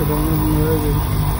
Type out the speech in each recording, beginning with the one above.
这个。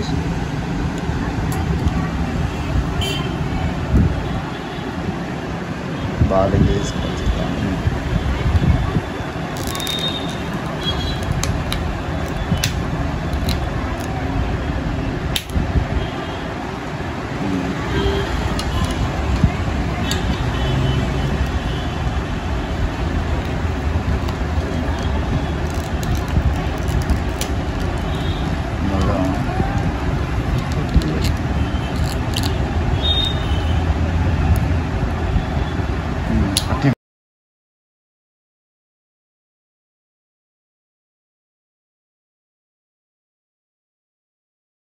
places. Ball against